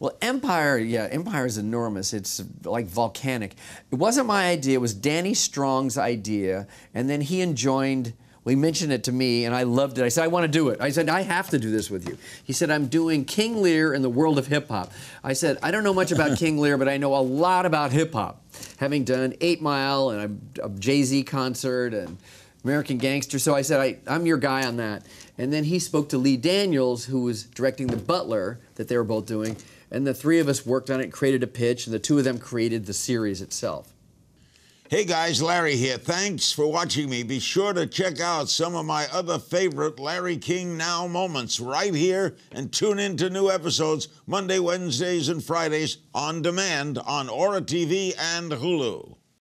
Well, Empire, yeah, Empire is enormous. It's like volcanic. It wasn't my idea. It was Danny Strong's idea, and then he enjoined. Well, he mentioned it to me, and I loved it. I said, I want to do it. I said, I have to do this with you. He said, I'm doing King Lear in the world of hip hop. I said, I don't know much about King Lear, but I know a lot about hip hop, having done Eight Mile and a, a Jay Z concert and American Gangster. So I said, I, I'm your guy on that. And then he spoke to Lee Daniels, who was directing The Butler that they were both doing. And the three of us worked on it, created a pitch, and the two of them created the series itself. Hey guys, Larry here. Thanks for watching me. Be sure to check out some of my other favorite Larry King Now moments right here and tune in to new episodes Monday, Wednesdays, and Fridays on demand on Ora TV and Hulu.